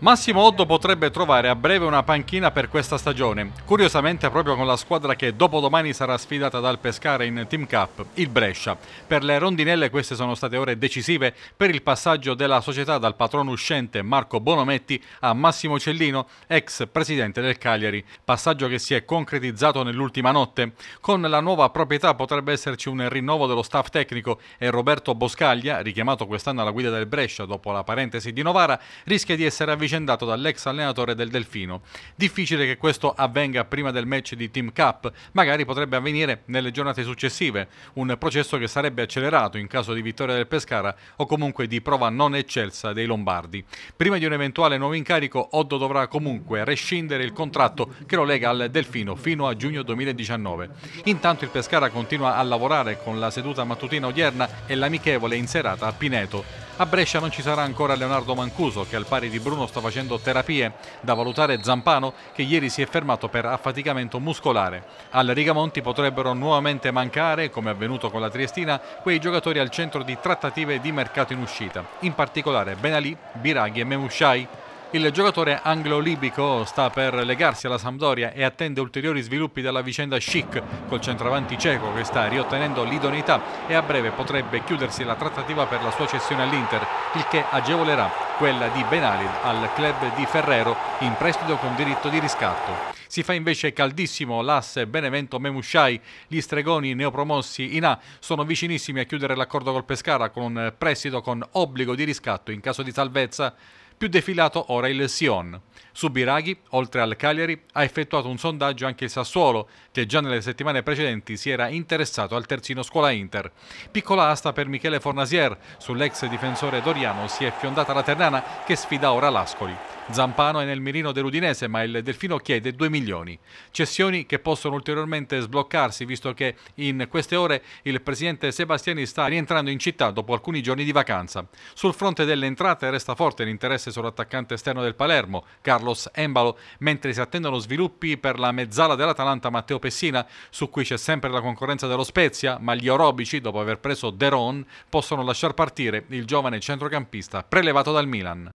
Massimo Oddo potrebbe trovare a breve una panchina per questa stagione, curiosamente proprio con la squadra che dopodomani sarà sfidata dal Pescara in Team Cup, il Brescia. Per le rondinelle queste sono state ore decisive per il passaggio della società dal patrono uscente Marco Bonometti a Massimo Cellino, ex presidente del Cagliari, passaggio che si è concretizzato nell'ultima notte. Con la nuova proprietà potrebbe esserci un rinnovo dello staff tecnico e Roberto Boscaglia, richiamato quest'anno alla guida del Brescia dopo la parentesi di Novara, rischia di essere avvicinato avvicendato dall'ex allenatore del Delfino. Difficile che questo avvenga prima del match di Team Cup, magari potrebbe avvenire nelle giornate successive, un processo che sarebbe accelerato in caso di vittoria del Pescara o comunque di prova non eccelsa dei Lombardi. Prima di un eventuale nuovo incarico, Oddo dovrà comunque rescindere il contratto che lo lega al Delfino fino a giugno 2019. Intanto il Pescara continua a lavorare con la seduta mattutina odierna e l'amichevole in serata a Pineto. A Brescia non ci sarà ancora Leonardo Mancuso che al pari di Bruno sta facendo terapie, da valutare Zampano che ieri si è fermato per affaticamento muscolare. Al Rigamonti potrebbero nuovamente mancare, come avvenuto con la Triestina, quei giocatori al centro di trattative di mercato in uscita, in particolare Benalì, Biraghi e Memushai. Il giocatore anglo-libico sta per legarsi alla Sampdoria e attende ulteriori sviluppi della vicenda Chic col centravanti cieco che sta riottenendo l'idoneità e a breve potrebbe chiudersi la trattativa per la sua cessione all'Inter, il che agevolerà quella di Benalid al club di Ferrero in prestito con diritto di riscatto. Si fa invece caldissimo l'asse Benevento Memushai, gli stregoni neopromossi in A sono vicinissimi a chiudere l'accordo col Pescara con un prestito con obbligo di riscatto in caso di salvezza più defilato ora il Sion. Su Biraghi, oltre al Cagliari, ha effettuato un sondaggio anche il Sassuolo, che già nelle settimane precedenti si era interessato al terzino scuola Inter. Piccola asta per Michele Fornasier, sull'ex difensore Doriano si è fiondata la Ternana che sfida ora l'Ascoli. Zampano è nel mirino dell'Udinese, ma il Delfino chiede 2 milioni. Cessioni che possono ulteriormente sbloccarsi, visto che in queste ore il presidente Sebastiani sta rientrando in città dopo alcuni giorni di vacanza. Sul fronte delle entrate resta forte l'interesse sull'attaccante esterno del Palermo, Carlos Embalo, mentre si attendono sviluppi per la mezzala dell'Atalanta Matteo Pessina, su cui c'è sempre la concorrenza dello Spezia, ma gli orobici, dopo aver preso Deron, possono lasciar partire il giovane centrocampista prelevato dal Milan.